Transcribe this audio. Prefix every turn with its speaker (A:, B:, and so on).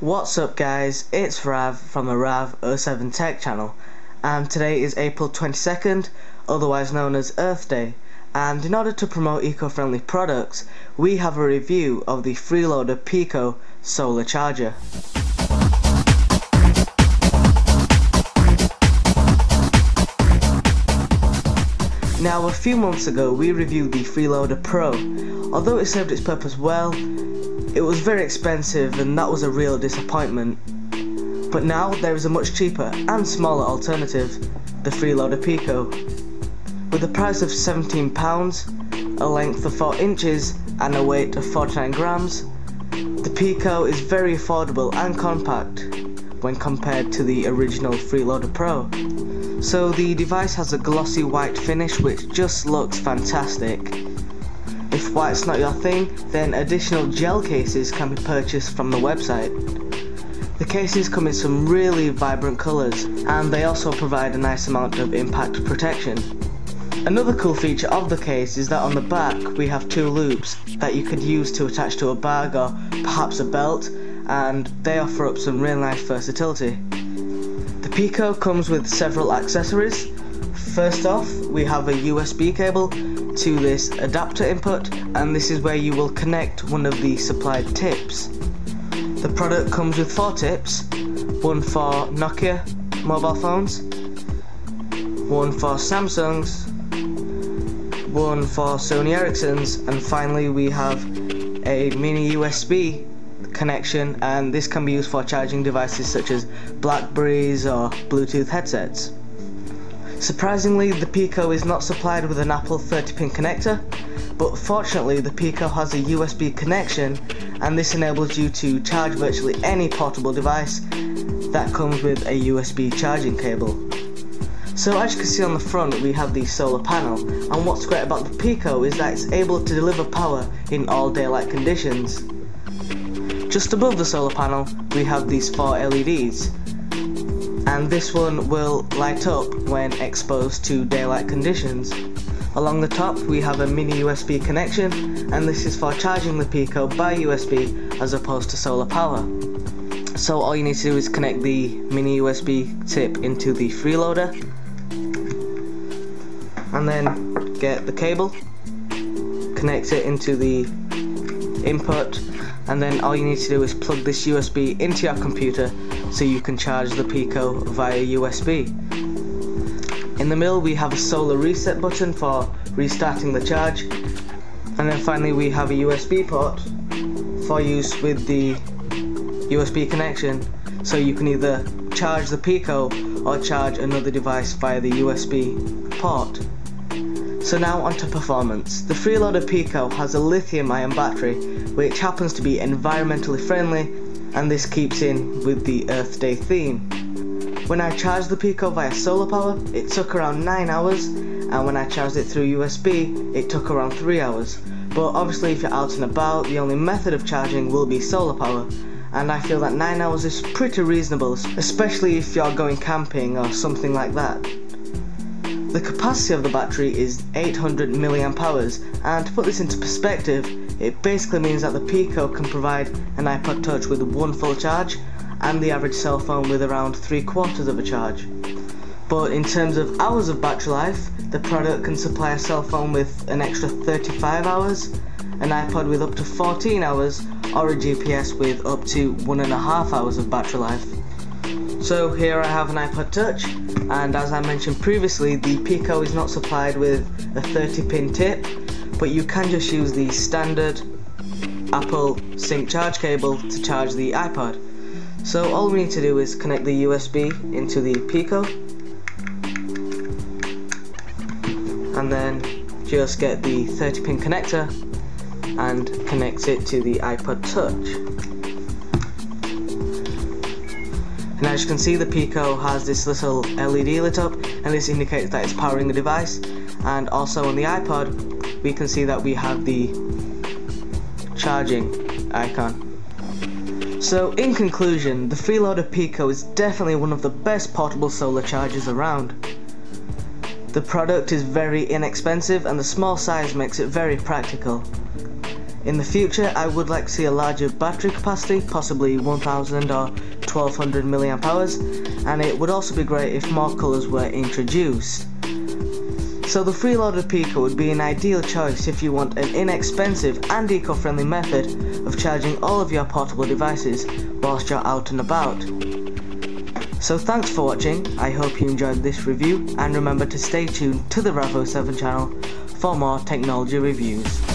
A: What's up guys, it's Rav from the Rav07 Tech channel and today is April 22nd, otherwise known as Earth Day and in order to promote eco-friendly products we have a review of the Freeloader Pico solar charger. Now a few months ago we reviewed the Freeloader Pro. Although it served its purpose well, it was very expensive and that was a real disappointment. But now there is a much cheaper and smaller alternative, the Freeloader Pico. With a price of £17, a length of 4 inches and a weight of 49 grams, the Pico is very affordable and compact when compared to the original Freeloader Pro. So the device has a glossy white finish which just looks fantastic if white's not your thing, then additional gel cases can be purchased from the website. The cases come in some really vibrant colours, and they also provide a nice amount of impact protection. Another cool feature of the case is that on the back we have two loops that you could use to attach to a bag or perhaps a belt, and they offer up some real nice versatility. The Pico comes with several accessories. First off, we have a USB cable to this adapter input and this is where you will connect one of the supplied tips. The product comes with four tips, one for Nokia mobile phones, one for Samsung's, one for Sony Ericsson's and finally we have a mini USB connection and this can be used for charging devices such as Blackberries or Bluetooth headsets. Surprisingly, the Pico is not supplied with an Apple 30-pin connector, but fortunately the Pico has a USB connection and this enables you to charge virtually any portable device that comes with a USB charging cable. So as you can see on the front we have the solar panel and what's great about the Pico is that it's able to deliver power in all daylight conditions. Just above the solar panel we have these four LEDs and this one will light up when exposed to daylight conditions. Along the top we have a mini USB connection and this is for charging the Pico by USB as opposed to solar power. So all you need to do is connect the mini USB tip into the freeloader and then get the cable, connect it into the input and then all you need to do is plug this USB into your computer so you can charge the Pico via USB. In the middle we have a solar reset button for restarting the charge and then finally we have a USB port for use with the USB connection so you can either charge the Pico or charge another device via the USB port. So now onto performance. The Freeloader Pico has a lithium ion battery which happens to be environmentally friendly and this keeps in with the Earth Day theme. When I charged the Pico via solar power, it took around 9 hours, and when I charged it through USB, it took around 3 hours. But obviously if you're out and about, the only method of charging will be solar power, and I feel that 9 hours is pretty reasonable, especially if you're going camping or something like that. The capacity of the battery is 800 milliamp hours, and to put this into perspective, it basically means that the Pico can provide an iPod Touch with one full charge and the average cell phone with around three quarters of a charge. But in terms of hours of battery life, the product can supply a cell phone with an extra 35 hours, an iPod with up to 14 hours, or a GPS with up to one and a half hours of battery life. So here I have an iPod Touch, and as I mentioned previously, the Pico is not supplied with a 30 pin tip, but you can just use the standard Apple sync charge cable to charge the iPod. So all we need to do is connect the USB into the Pico and then just get the 30 pin connector and connect it to the iPod Touch. And as you can see the Pico has this little LED lit up and this indicates that it's powering the device and also on the iPod we can see that we have the charging icon. So in conclusion, the Freeloader Pico is definitely one of the best portable solar chargers around. The product is very inexpensive and the small size makes it very practical. In the future, I would like to see a larger battery capacity, possibly 1000 or 1200 milliamp hours, and it would also be great if more colours were introduced. So the freeloader Pico would be an ideal choice if you want an inexpensive and eco-friendly method of charging all of your portable devices whilst you're out and about. So thanks for watching, I hope you enjoyed this review and remember to stay tuned to the Rav07 channel for more technology reviews.